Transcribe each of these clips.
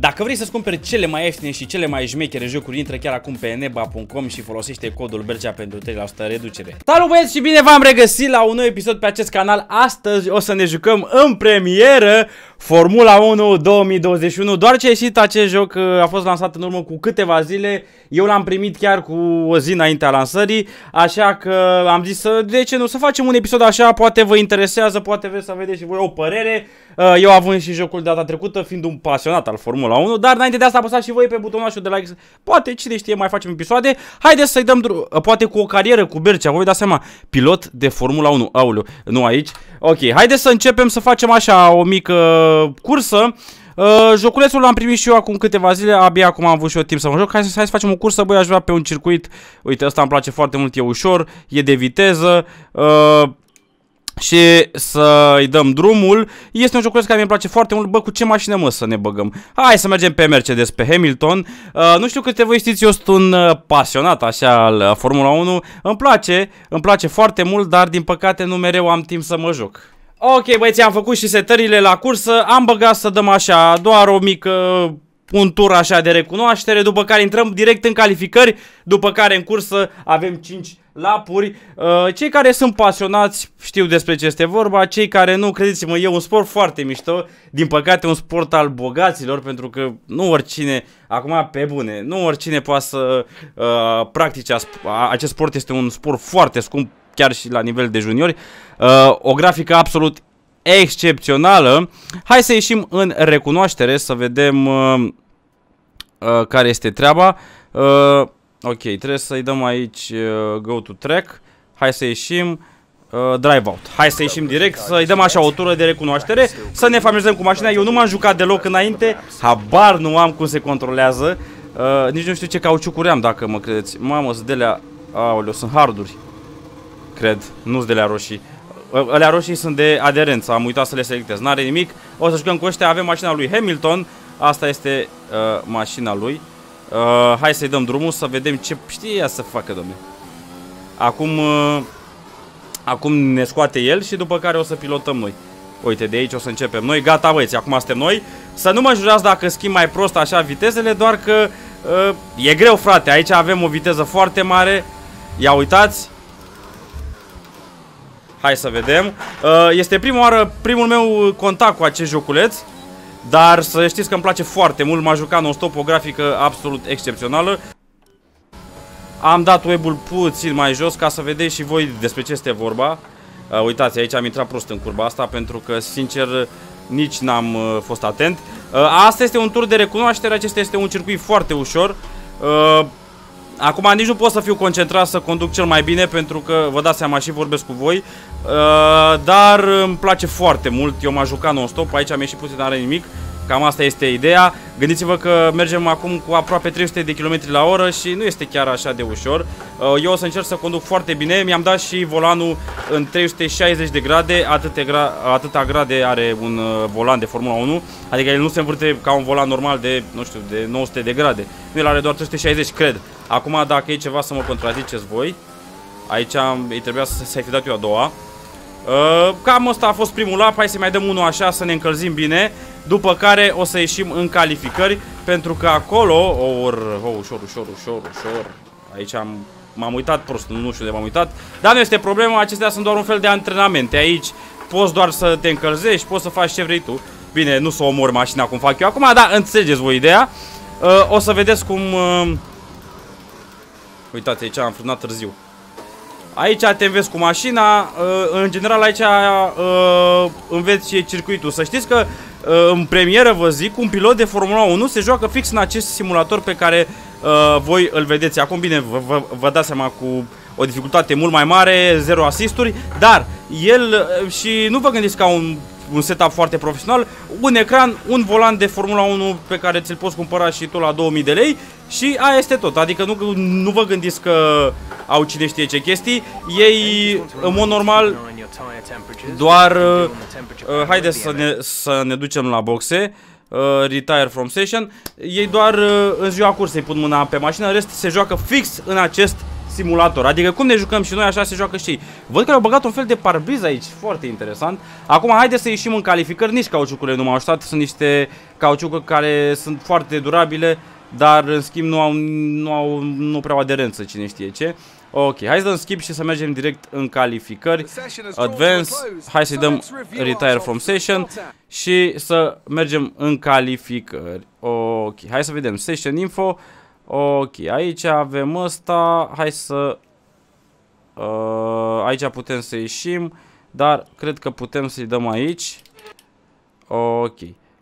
Dacă vrei să-ți cumperi cele mai ieftine și cele mai șmechere jocuri, intră chiar acum pe neba.com și folosește codul Bercea pentru 3% reducere. Salut băieți și bine v-am regăsit la un nou episod pe acest canal. Astăzi o să ne jucăm în premieră Formula 1 2021. Doar ce a ieșit acest joc a fost lansat în urmă cu câteva zile. Eu l-am primit chiar cu o zi înaintea lansării, așa că am zis să, de ce nu, să facem un episod așa, poate vă interesează, poate vreți să vedeți și voi o părere. Uh, eu având și jocul de data trecută, fiind un pasionat al Formula 1, dar înainte de asta apăsați și voi pe butonul de like. Poate, cine știe, mai facem episoade. Haideți să-i dăm, uh, poate cu o carieră cu Bercea, voi dați seama, pilot de Formula 1, auleu, nu aici. Ok, haideți să începem să facem așa o mică cursă. Uh, joculețul l-am primit și eu acum câteva zile, abia acum am avut și eu timp să mă joc. Hai, hai să facem o cursă, băi, aș vrea pe un circuit. Uite, ăsta îmi place foarte mult, e ușor, e de viteză. Uh, și să-i dăm drumul. Este un joculeț care mi place foarte mult. Bă, cu ce mașină mă să ne băgăm? Hai să mergem pe Mercedes, pe Hamilton. Uh, nu știu câte voi știți, eu sunt un uh, pasionat așa al uh, Formula 1. Îmi place, îmi place foarte mult, dar din păcate nu mereu am timp să mă joc. Ok, băieți, am făcut și setările la cursă. Am băgat să dăm așa doar o mică un tur așa de recunoaștere, după care intrăm direct în calificări, după care în cursă avem 5 lapuri. Uh, cei care sunt pasionați știu despre ce este vorba, cei care nu, credeți-mă, e un sport foarte mișto, din păcate un sport al bogaților, pentru că nu oricine, acum pe bune, nu oricine poate să uh, practice acest sport, este un sport foarte scump, chiar și la nivel de juniori, uh, o grafică absolut excepțională. Hai să ieșim în recunoaștere, să vedem uh, uh, care este treaba. Uh, ok, trebuie să-i dăm aici uh, go to track. Hai să ieșim. Uh, drive out. Hai să ieșim direct, să-i dăm așa o tură de recunoaștere, să ne familiarizăm cu mașina. Eu nu m-am jucat deloc înainte, habar nu am cum se controlează. Uh, nici nu știu ce cauciucuri am, dacă mă credeți. Mamă, sunt de alea... Aoleu, sunt harduri. Cred, nu sunt de alea roșii. Alea roșii sunt de aderență, am uitat să le selectez. N-are nimic. O să jucăm cu ăștia, avem mașina lui Hamilton. Asta este uh, mașina lui. Uh, hai să-i dăm drumul să vedem ce știe ea să facă, domnule. Acum, uh, acum ne scoate el și după care o să pilotăm noi. Uite, de aici o să începem noi. Gata, băieți, acum suntem noi. Să nu mă jurați dacă schimb mai prost așa vitezele, doar că uh, e greu, frate. Aici avem o viteză foarte mare. Ia uitați. Hai să vedem. Uh, este prima oară, primul meu contact cu acest joculeț. Dar să știți că îmi place foarte mult, m-a jucat non-stop o grafică absolut excepțională. Am dat web-ul puțin mai jos ca să vedeți și voi despre ce este vorba. Uh, uitați, aici am intrat prost în curba asta pentru că, sincer, nici n-am uh, fost atent. Uh, asta este un tur de recunoaștere, acesta este un circuit foarte ușor. Uh, Acum nici nu pot să fiu concentrat să conduc cel mai bine pentru că vă dați seama și vorbesc cu voi uh, Dar îmi place foarte mult, eu m-am jucat non-stop, aici am ieșit puțin, n-are nimic Cam asta este ideea. Gândiți-vă că mergem acum cu aproape 300 de km la oră și nu este chiar așa de ușor. Uh, eu o să încerc să conduc foarte bine. Mi-am dat și volanul în 360 de grade, atâtea, gra atâta grade are un uh, volan de Formula 1. Adică el nu se învârte ca un volan normal de, nu știu, de 900 de grade. Nu, el are doar 360, cred. Acum, dacă e ceva să mă contraziceți voi, aici îi trebuia să se fi dat eu a doua. Uh, cam ăsta a fost primul lap, hai să mai dăm unul așa să ne încălzim bine După care o să ieșim în calificări Pentru că acolo, or, oh, ușor, ușor, ușor, ușor Aici am, m-am uitat prost, nu știu de m-am uitat Dar nu este problema, acestea sunt doar un fel de antrenamente Aici poți doar să te încălzești, poți să faci ce vrei tu. Bine, nu să omori mașina cum fac eu acum, dar înțelegeți voi ideea. Uh, O să vedeți cum... Uh... Uitați, aici am frânat târziu Aici te înveți cu mașina, uh, în general aici uh, înveți și circuitul. Să știți că uh, în premieră vă zic, un pilot de Formula 1 se joacă fix în acest simulator pe care voi îl vedeți. Acum bine, vă, vă, vă dați seama cu o dificultate mult mai mare, zero asisturi, dar el și nu vă gândiți ca un un setup foarte profesional, un ecran, un volan de Formula 1 pe care ți-l poți cumpăra și tu la 2000 de lei și aia este tot. Adică nu, nu vă gândiți că au cine știe ce chestii. Ei, în mod normal, doar... Uh, uh, haideți să ne, să ne ducem la boxe. Uh, retire from session. Ei doar uh, în ziua cursei pun mâna pe mașină, în rest se joacă fix în acest simulator. Adică cum ne jucăm și noi, așa se joacă și ei. Văd că au băgat un fel de parbriz aici, foarte interesant. Acum haideți să ieșim în calificări, nici cauciucurile nu m-au ajutat, sunt niște cauciucuri care sunt foarte durabile, dar în schimb nu au, nu au nu prea au aderență, cine știe ce. Ok, hai să dăm skip și să mergem direct în calificări. Advance, hai să-i dăm retire from session și să mergem în calificări. Ok, hai să vedem session info. Ok, aici avem ăsta, hai să... Uh, aici putem să ieșim, dar cred că putem să-i dăm aici. Ok.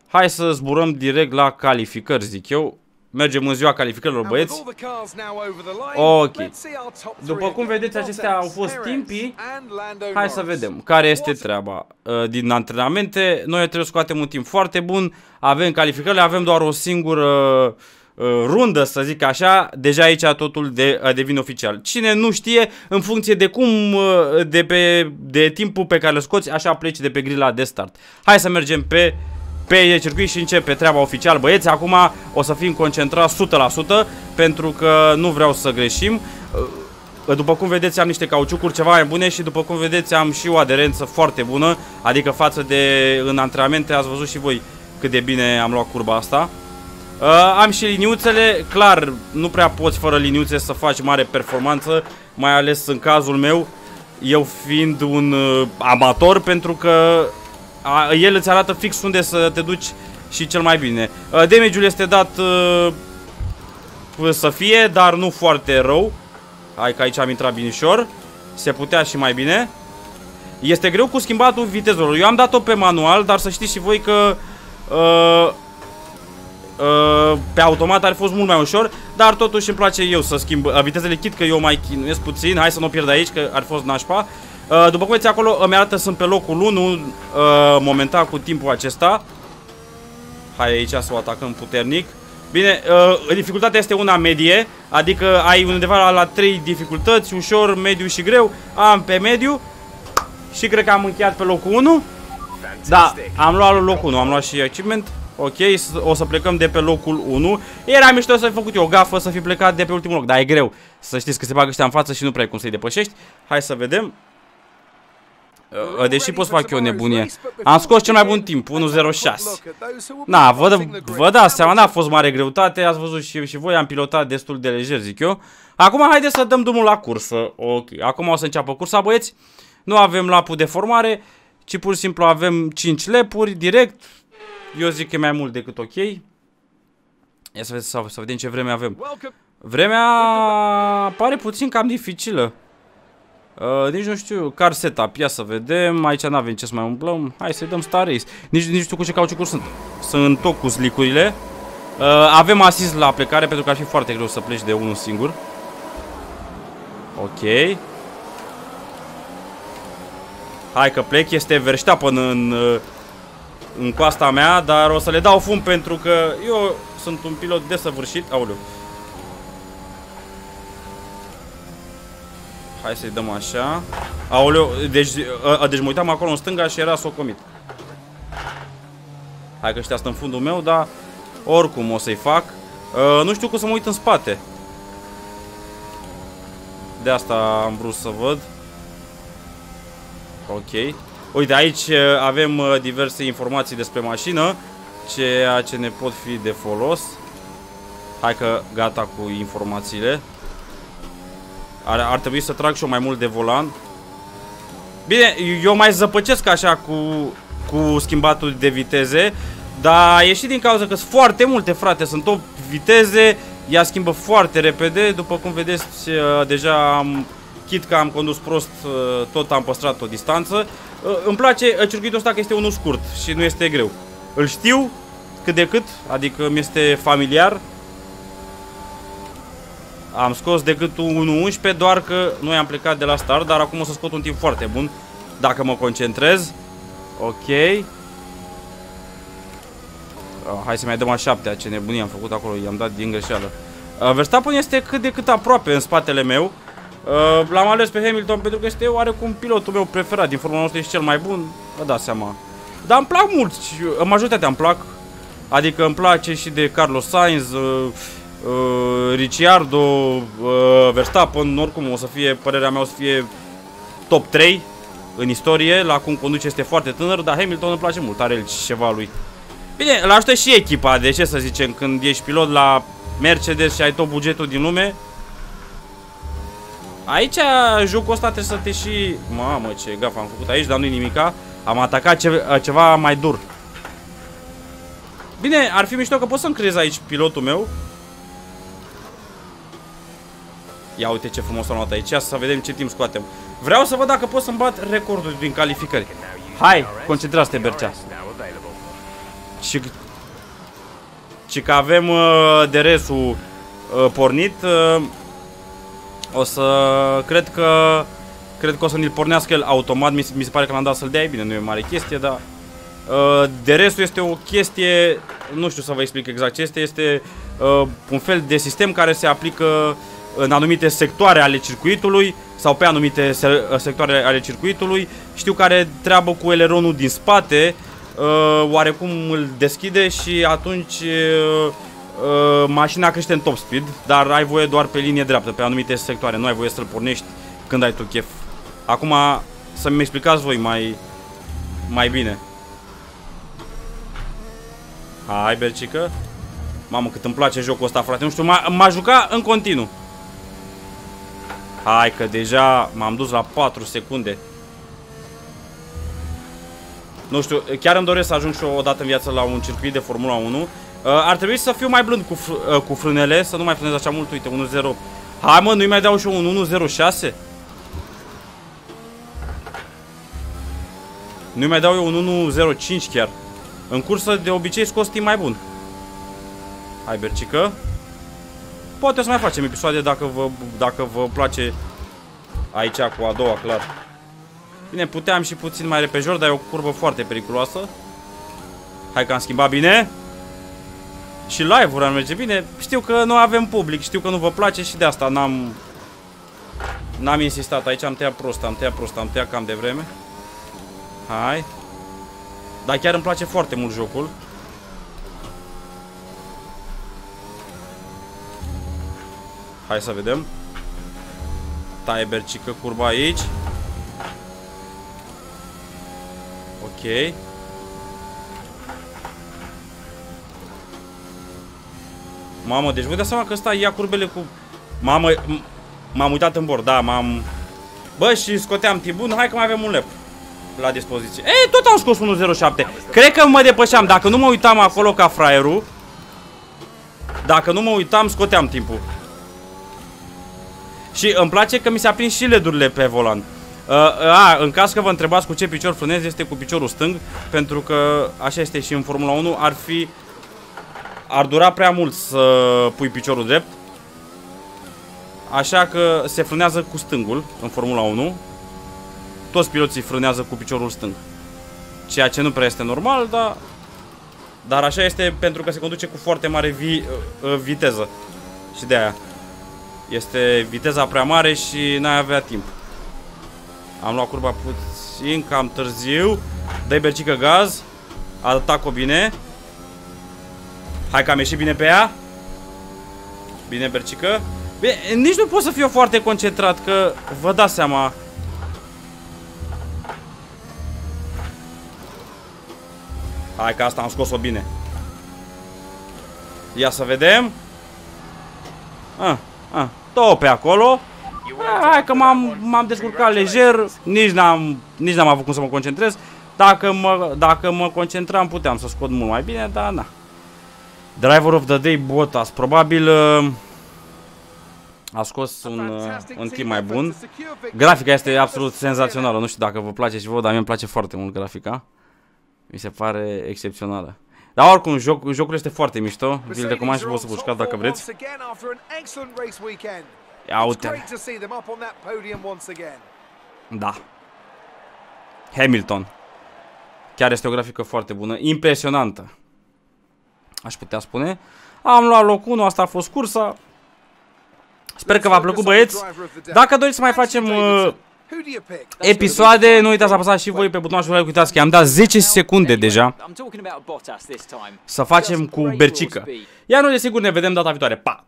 Hai să zburăm direct la calificări, zic eu. Mergem în ziua calificărilor, băieți. Ok. După cum vedeți, acestea au fost timpii. Hai să vedem care este treaba. Uh, din antrenamente, noi trebuie să scoatem un timp foarte bun. Avem calificările, avem doar o singură uh, rundă, să zic așa, deja aici totul de, uh, devine oficial. Cine nu știe, în funcție de cum, de, pe, de timpul pe care îl scoți, așa pleci de pe grila de start. Hai să mergem pe pe circuit și începe treaba oficial, băieți. Acum o să fim concentrați 100% pentru că nu vreau să greșim. Uh, după cum vedeți am niște cauciucuri ceva mai bune și după cum vedeți am și o aderență foarte bună, adică față de în antrenamente ați văzut și voi cât de bine am luat curba asta. Uh, am și liniuțele, clar, nu prea poți fără liniuțe să faci mare performanță, mai ales în cazul meu, eu fiind un uh, amator, pentru că a, el îți arată fix unde să te duci și cel mai bine. Damage-ul este dat uh, să fie, dar nu foarte rău. Hai că aici am intrat binișor. Se putea și mai bine. Este greu cu schimbatul vitezelor. Eu am dat-o pe manual, dar să știți și voi că uh, uh, pe automat ar fi fost mult mai ușor, dar totuși îmi place eu să schimb uh, vitezele chit că eu mai chinuiesc puțin. Hai să nu o pierd aici, că ar fi fost nașpa. Uh, după cum vedeți acolo, îmi arată sunt pe locul 1 uh, momentan cu timpul acesta. Hai aici să o atacăm puternic. Bine, uh, dificultatea este una medie, adică ai undeva la, la 3 dificultăți, ușor, mediu și greu. Am pe mediu și cred că am încheiat pe locul 1. Da, am luat locul 1, am luat și achievement. Ok, o să plecăm de pe locul 1 Era mișto să fi făcut eu o gafă, să fi plecat de pe ultimul loc Dar e greu să știți că se bagă ăștia în față și nu prea cum să-i depășești Hai să vedem Uh, deși pot să fac eu nebunie. Am scos cel mai bun timp, 1.06. Na, vă, vă dați seama, n-a fost mare greutate, ați văzut și, și voi, am pilotat destul de lejer, zic eu. Acum haideți să dăm drumul la cursă. Ok, acum o să înceapă cursa, băieți. Nu avem lapul de formare, ci pur și simplu avem 5 lepuri direct. Eu zic că e mai mult decât ok. Ia să, vedem, să, să vedem ce vreme avem. Vremea pare puțin cam dificilă. Uh, nici nu știu, car setup, ia să vedem, aici nu avem ce să mai umblăm, hai să-i dăm star race. Nici, nici nu știu cu ce cauciucuri sunt, sunt tot cu slicurile. Uh, avem asist la plecare pentru că ar fi foarte greu să pleci de unul singur. Ok. Hai că plec, este Verstappen în, uh, în coasta mea, dar o să le dau fum pentru că eu sunt un pilot desăvârșit. Aoleu. Hai să-i dăm așa. Aoleu, deci, a, a, deci mă uitam acolo în stânga și era socomit. Hai că ăștia sunt în fundul meu, dar oricum o să-i fac. Uh, nu știu cum să mă uit în spate. De asta am vrut să văd. Ok. Uite, aici avem diverse informații despre mașină, ceea ce ne pot fi de folos. Hai că gata cu informațiile. Ar, ar trebui să trag și eu mai mult de volan. Bine, eu mai zăpăcesc așa cu, cu schimbatul de viteze, dar e și din cauza că sunt foarte multe, frate, sunt 8 viteze, ea schimbă foarte repede, după cum vedeți, uh, deja am, chit că am condus prost, uh, tot am păstrat o distanță. Uh, îmi place circuitul ăsta că este unul scurt și nu este greu. Îl știu cât de cât, adică mi este familiar, am scos decât 1.11, doar că noi am plecat de la start, dar acum o să scot un timp foarte bun, dacă mă concentrez. Ok. Uh, hai să mai dăm a șaptea, ce nebunie am făcut acolo, i-am dat din greșeală. Uh, Verstappen este cât de cât aproape în spatele meu. Uh, L-am ales pe Hamilton pentru că este oarecum pilotul meu preferat din Formula 1 este cel mai bun, vă dați seama. Dar îmi plac mult, majoritatea îmi plac. Adică îmi place și de Carlos Sainz, uh, uh, Ricciardo, uh, Verstappen, oricum o să fie, părerea mea o să fie top 3 în istorie, la cum conduce este foarte tânăr, dar Hamilton îmi place mult, are el ceva lui. Bine, îl ajută și echipa, de ce să zicem, când ești pilot la Mercedes și ai tot bugetul din lume. Aici jocul ăsta trebuie să te și... Mamă, ce gaf am făcut aici, dar nu-i nimica. Am atacat ce, ceva mai dur. Bine, ar fi mișto că pot să-mi creez aici pilotul meu. Ia uite ce frumos am luat aici, să vedem ce timp scoatem. Vreau să văd dacă pot să-mi bat recordul din calificări. Hai, concentrați-te, Bercea. Și, și că avem uh, DRS-ul uh, pornit, uh, o să... Cred că... Cred că o să ne-l pornească el automat, mi, mi se pare că l-am dat să-l dea, bine, nu e mare chestie, dar... Uh, de restul este o chestie, nu știu să vă explic exact ce este, este uh, un fel de sistem care se aplică în anumite sectoare ale circuitului sau pe anumite sectoare ale circuitului. Știu că are treabă cu eleronul din spate, uh, oarecum îl deschide și atunci uh, uh, mașina crește în top speed, dar ai voie doar pe linie dreaptă, pe anumite sectoare, nu ai voie să-l pornești când ai tu chef. Acum să-mi explicați voi mai, mai bine. Hai, Bercică. Mamă, cât îmi place jocul ăsta, frate. Nu știu, m-a jucat în continuu. Hai că deja m-am dus la 4 secunde. Nu știu, chiar îmi doresc să ajung și o dată în viață la un circuit de Formula 1. Uh, ar trebui să fiu mai blând cu, fr uh, cu frânele, să nu mai frânez așa mult. Uite, 1-0. Hai mă, nu-i mai dau și un 1-0-6? Nu-i mai dau eu un 1-0-5 chiar. În cursă de obicei scos timp mai bun. Hai, Bercică. Poate o să mai facem episoade dacă vă, dacă vă place aici cu a doua, clar. Bine, puteam și puțin mai repejor, dar e o curbă foarte periculoasă. Hai că am schimbat bine. Și live-ul ar merge bine. Știu că nu avem public, știu că nu vă place și de asta n-am... N-am insistat. Aici am tăiat prost, am tăiat prost, am tăiat cam de vreme. Hai. Dar chiar îmi place foarte mult jocul. Hai să vedem. Taie bercică curba aici. Ok. Mamă, deci vă dați seama că ăsta ia curbele cu... Mamă, m-am uitat în bord, da, m-am... Bă, și scoteam tibun, hai că mai avem un lep la dispoziție. Ei, tot am scos 1.07. Cred că mă depășeam. Dacă nu mă uitam acolo ca fraierul, dacă nu mă uitam, scoteam timpul. Și îmi place că mi se aprind și ledurile pe volan. Uh, a, în caz că vă întrebați cu ce picior frânez, este cu piciorul stâng, pentru că așa este și în Formula 1, ar fi ar dura prea mult să pui piciorul drept. Așa că se frânează cu stângul în Formula 1 toți piloții frânează cu piciorul stâng. Ceea ce nu prea este normal, dar... Dar așa este pentru că se conduce cu foarte mare vi, uh, uh, viteză. Și de aia. Este viteza prea mare și n-ai avea timp. Am luat curba puțin, cam târziu. Dă-i bercică gaz. Atac-o bine. Hai că am ieșit bine pe ea. Bine, bercică. Bine, nici nu pot să fiu foarte concentrat, că vă dați seama Hai că asta am scos-o bine. Ia să vedem. Ah, ah, două pe acolo. Ah, hai că m-am descurcat lejer, nici n-am nici n-am avut cum să mă concentrez. Dacă mă, dacă mă concentram puteam să scot mult mai bine, dar na. Driver of the Day Bottas, probabil uh, a scos un, uh, un timp mai bun. Grafica este absolut senzațională, nu știu dacă vă place și vouă, dar mie îmi place foarte mult grafica. Mi se pare excepțională. Dar oricum, joc, jocul este foarte mișto. Vi-l recomand și vă să vă dacă vreți. Ia uite Da. Hamilton. Chiar este o grafică foarte bună. Impresionantă. Aș putea spune. Am luat locul 1, asta a fost cursa. Sper că v-a plăcut băieți. Dacă doriți să mai facem uh, episoade. Nu uitați să apăsați și voi pe butonul și uitați că am dat 10 secunde deja să facem cu Bercică. Iar noi, desigur, ne vedem data viitoare. Pa!